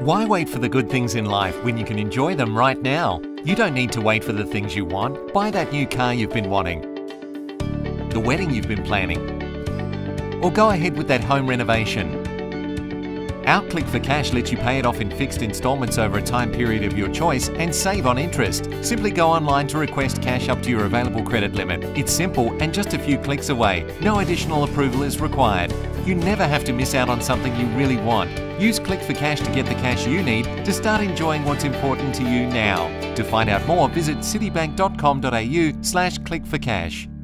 Why wait for the good things in life when you can enjoy them right now? You don't need to wait for the things you want. Buy that new car you've been wanting, the wedding you've been planning, or go ahead with that home renovation. Our Click for Cash lets you pay it off in fixed installments over a time period of your choice and save on interest. Simply go online to request cash up to your available credit limit. It's simple and just a few clicks away. No additional approval is required. You never have to miss out on something you really want. Use Click for Cash to get the cash you need to start enjoying what's important to you now. To find out more, visit citibank.com.au slash clickforcash.